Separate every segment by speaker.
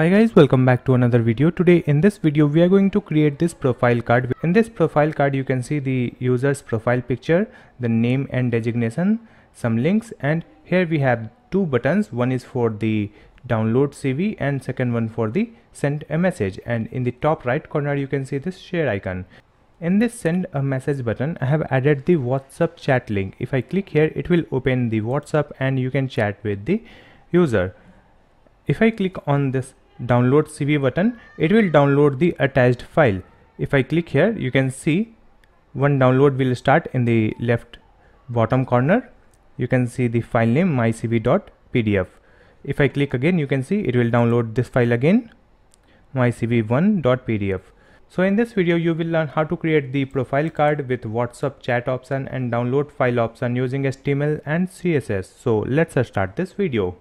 Speaker 1: Hi guys welcome back to another video. Today in this video we are going to create this profile card. In this profile card you can see the user's profile picture, the name and designation, some links and here we have two buttons. One is for the download CV and second one for the send a message and in the top right corner you can see this share icon. In this send a message button I have added the WhatsApp chat link. If I click here it will open the WhatsApp and you can chat with the user. If I click on this download CV button, it will download the attached file. If I click here, you can see one download will start in the left bottom corner. You can see the file name mycv.pdf. If I click again, you can see it will download this file again, mycv1.pdf. So in this video, you will learn how to create the profile card with WhatsApp chat option and download file option using HTML and CSS. So let's start this video.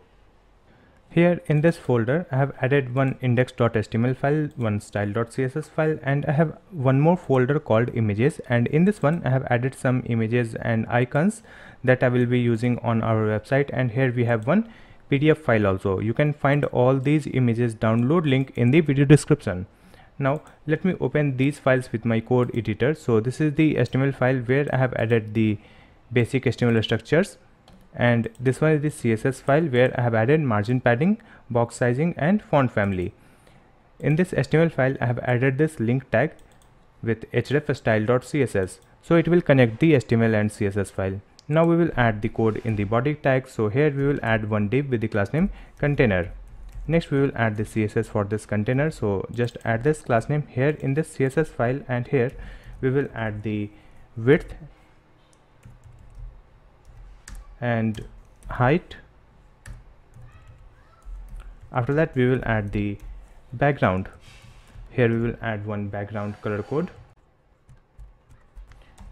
Speaker 1: Here in this folder, I have added one index.html file, one style.css file, and I have one more folder called images. And in this one, I have added some images and icons that I will be using on our website. And here we have one PDF file also. You can find all these images download link in the video description. Now let me open these files with my code editor. So this is the HTML file where I have added the basic HTML structures and this one is the css file where i have added margin padding box sizing and font family. In this html file i have added this link tag with href style.css so it will connect the html and css file. Now we will add the code in the body tag. So here we will add one div with the class name container. Next we will add the css for this container. So just add this class name here in this css file. And here we will add the width and height. After that we will add the background. Here we will add one background color code.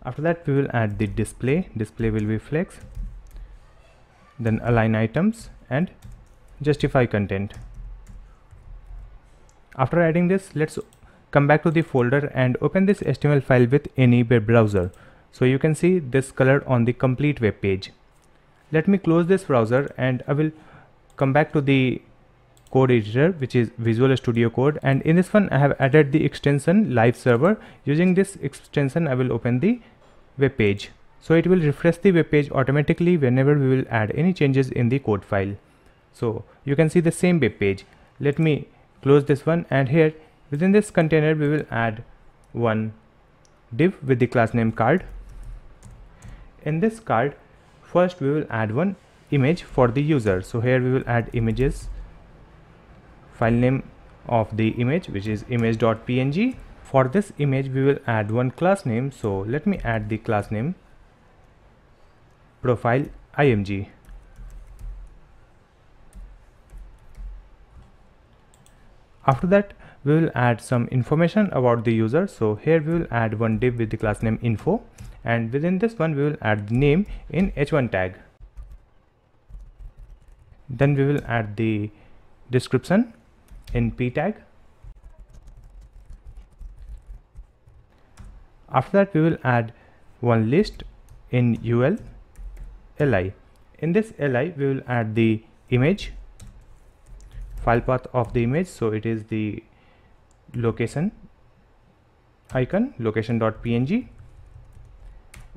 Speaker 1: After that we will add the display. Display will be flex. Then align items and justify content. After adding this let's come back to the folder and open this html file with any web browser. So you can see this color on the complete web page let me close this browser and I will come back to the code editor which is Visual Studio Code. And in this one I have added the extension live server. Using this extension I will open the web page. So it will refresh the web page automatically whenever we will add any changes in the code file. So you can see the same web page. Let me close this one. And here within this container we will add one div with the class name card. In this card first we will add one image for the user. So here we will add images file name of the image which is image.png for this image we will add one class name. So let me add the class name profile img. After that we will add some information about the user. So here we will add one div with the class name info and within this one we will add the name in h1 tag. Then we will add the description in p tag. After that we will add one list in ul li in this li we will add the image file path of the image. So it is the location icon location.png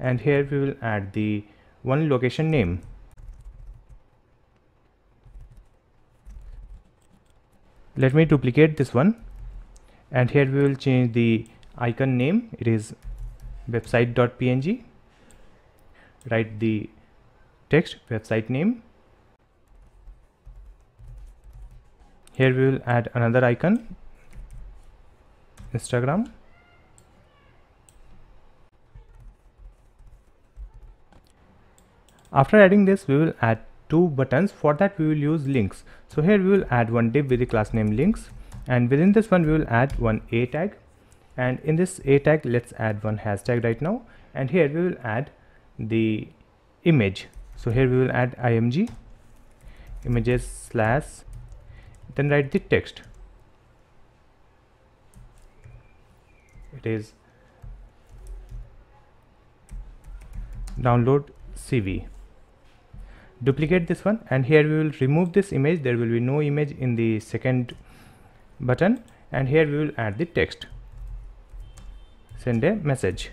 Speaker 1: and here we will add the one location name. Let me duplicate this one and here we will change the icon name. It is website.png write the text website name. Here we will add another icon instagram After adding this, we will add two buttons. For that, we will use links. So here we will add one div with the class name links. And within this one, we will add one A tag. And in this A tag, let's add one hashtag right now. And here we will add the image. So here we will add img images slash then write the text. It is download CV duplicate this one and here we will remove this image. There will be no image in the second button and here we will add the text. Send a message.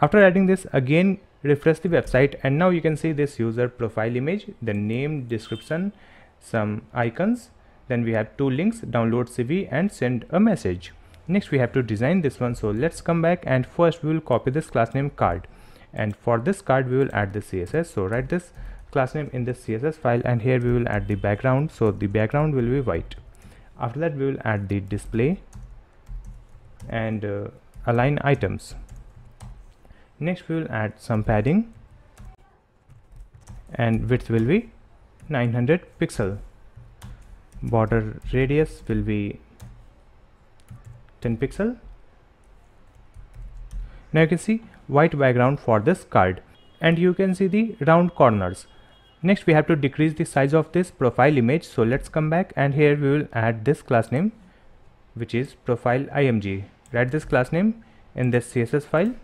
Speaker 1: After adding this again refresh the website and now you can see this user profile image the name description some icons. Then we have two links download cv and send a message. Next we have to design this one so let's come back and first we will copy this class name card and for this card we will add the css so write this class name in this css file. And here we will add the background. So the background will be white. After that we will add the display and uh, align items. Next we will add some padding. And width will be 900 pixel. Border radius will be 10 pixel. Now you can see white background for this card. And you can see the round corners. Next we have to decrease the size of this profile image. So let's come back and here we will add this class name which is profile img. Write this class name in this css file.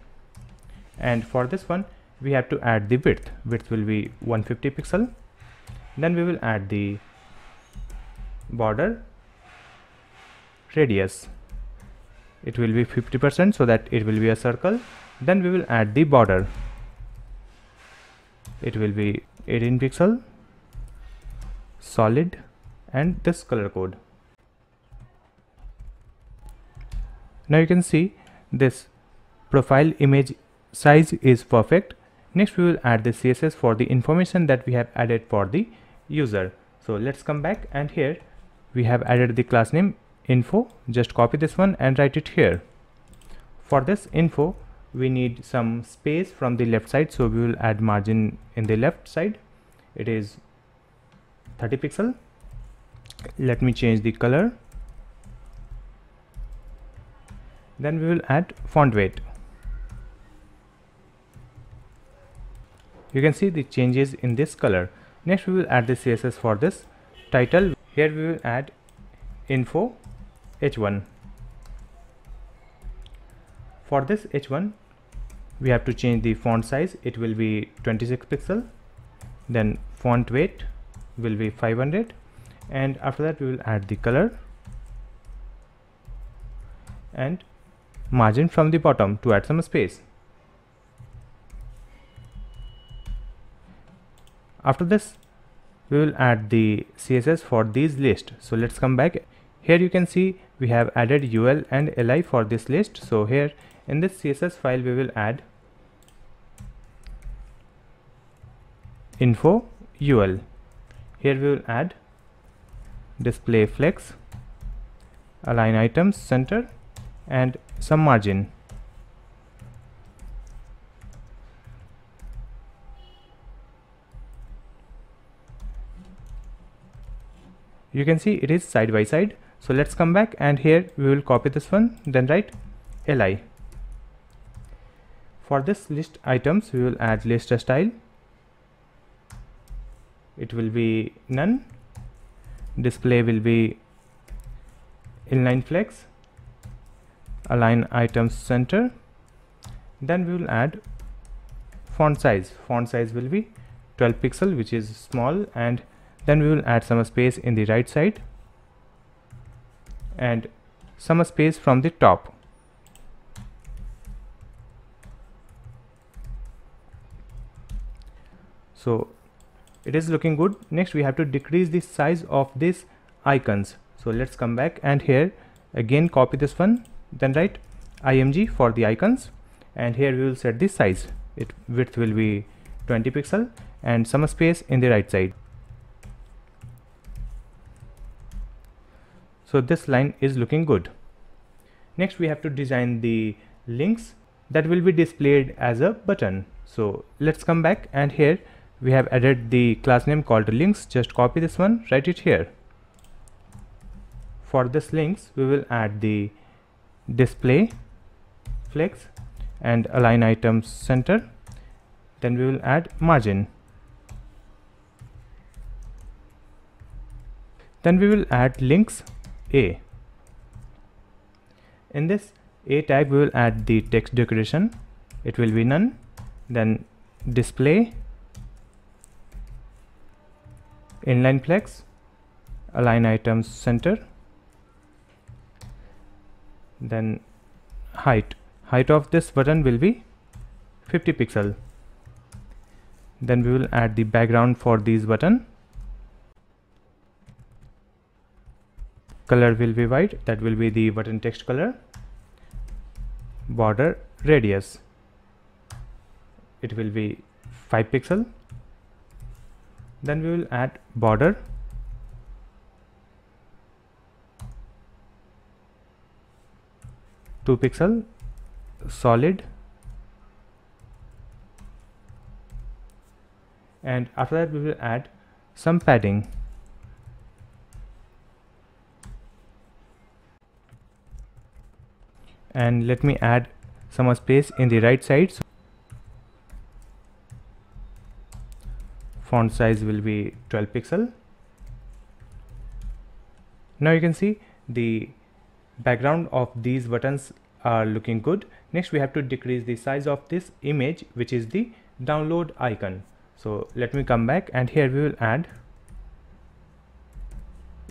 Speaker 1: And for this one we have to add the width. Width will be 150 pixel. Then we will add the border radius. It will be 50% so that it will be a circle then we will add the border. It will be 18 pixel solid and this color code. Now you can see this profile image size is perfect. Next we will add the css for the information that we have added for the user. So let's come back and here we have added the class name info. Just copy this one and write it here. For this info we need some space from the left side so we will add margin in the left side. It is 30 pixel. Let me change the color. Then we will add font weight. You can see the changes in this color. Next we will add the css for this title. Here we will add info h1 for this h1 we have to change the font size. It will be 26 pixel. Then font weight will be 500 and after that we will add the color. And margin from the bottom to add some space. After this we will add the css for these list. So let's come back. Here you can see we have added ul and li for this list. So here in this css file we will add info ul here we will add display flex align items center and some margin. You can see it is side by side. So let's come back and here we will copy this one then write li for this list items we will add list style it will be none. Display will be inline flex. Align items center. Then we will add font size. Font size will be 12 pixel which is small. And then we will add some space in the right side. And some space from the top. So it is looking good. Next we have to decrease the size of these icons. So let's come back and here again copy this one then write img for the icons. And here we will set the size. It width will be 20 pixel and some space in the right side. So this line is looking good. Next we have to design the links that will be displayed as a button. So let's come back and here we have added the class name called links just copy this one write it here for this links we will add the display flex and align items center then we will add margin then we will add links a. In this A tag we will add the text decoration. It will be none. Then display inline flex align items center then height. Height of this button will be 50 pixel. Then we will add the background for this button. Color will be white that will be the button text color. Border radius it will be 5 pixel then we will add border. Two pixel. Solid. And after that we will add some padding. And let me add some space in the right side font size will be 12 pixel. Now you can see the background of these buttons are looking good. Next we have to decrease the size of this image which is the download icon. So let me come back and here we will add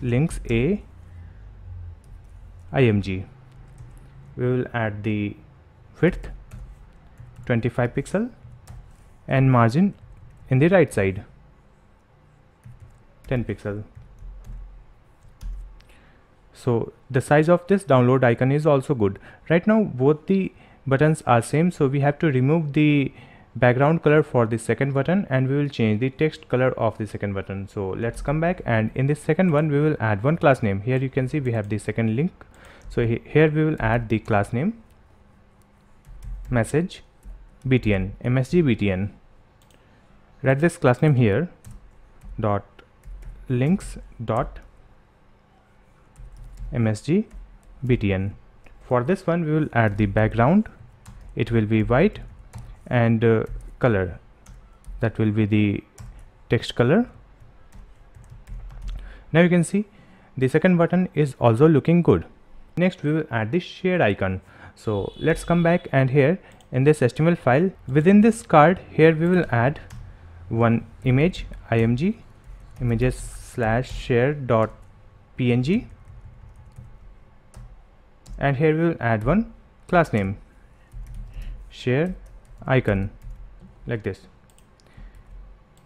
Speaker 1: links a img we will add the width 25 pixel and margin in the right side 10 pixel. So the size of this download icon is also good. Right now both the buttons are same so we have to remove the background color for the second button and we will change the text color of the second button. So let's come back and in this second one we will add one class name. Here you can see we have the second link. So he here we will add the class name. Message. Btn msg btn write this class name here. Dot links dot msg btn for this one we will add the background. It will be white and uh, color. That will be the text color. Now you can see the second button is also looking good. Next we will add the share icon. So let's come back and here in this html file within this card here we will add one image img images slash share dot png and here we will add one class name. Share icon like this.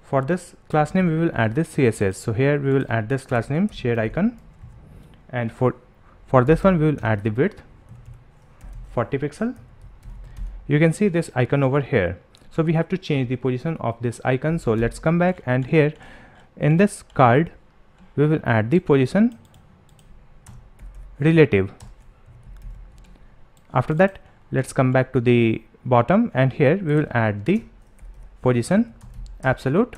Speaker 1: For this class name we will add this css so here we will add this class name share icon. And for for this one we will add the width 40 pixel. You can see this icon over here. So we have to change the position of this icon. So let's come back and here in this card we will add the position relative. After that let's come back to the bottom and here we will add the position absolute.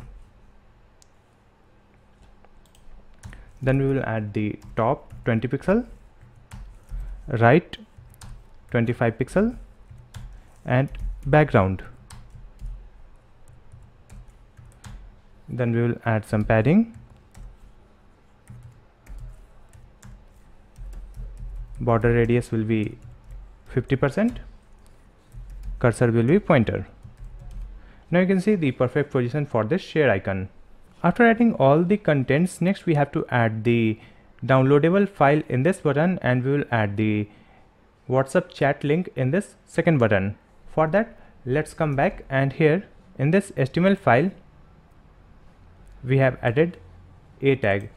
Speaker 1: Then we will add the top 20 pixel right 25 pixel and background. Then we will add some padding border radius will be 50% cursor will be pointer. Now you can see the perfect position for this share icon. After adding all the contents next we have to add the downloadable file in this button and we will add the whatsapp chat link in this second button. For that let's come back and here in this html file we have added a tag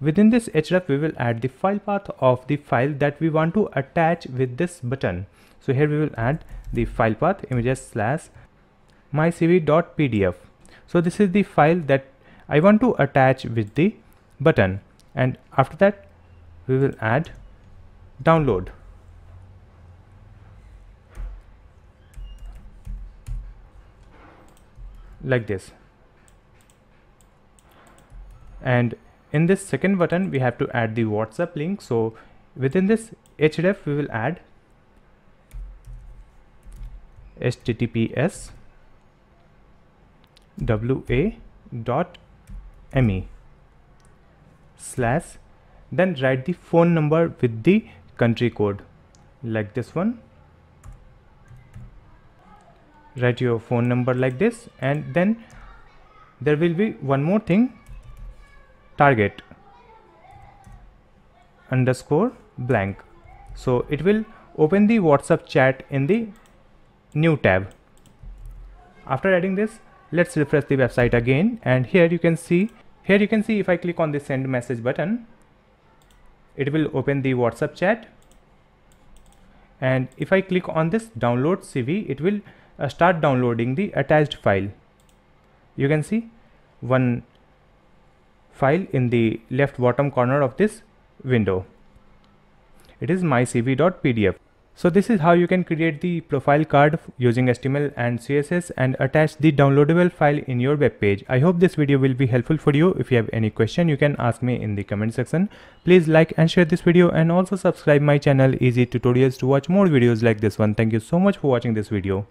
Speaker 1: within this href we will add the file path of the file that we want to attach with this button. So here we will add the file path images slash mycv.pdf so this is the file that I want to attach with the button. And after that we will add download. Like this. And in this second button we have to add the whatsapp link. So within this href we will add https wa dot me slash then write the phone number with the country code. Like this one. Write your phone number like this and then there will be one more thing target underscore blank. So it will open the whatsapp chat in the new tab. After adding this let's refresh the website again. And here you can see here you can see if I click on the send message button it will open the WhatsApp chat. And if I click on this download CV it will uh, start downloading the attached file. You can see one file in the left bottom corner of this window it is mycv.pdf so this is how you can create the profile card using HTML and CSS and attach the downloadable file in your web page. I hope this video will be helpful for you. If you have any question, you can ask me in the comment section. Please like and share this video and also subscribe my channel easy tutorials to watch more videos like this one. Thank you so much for watching this video.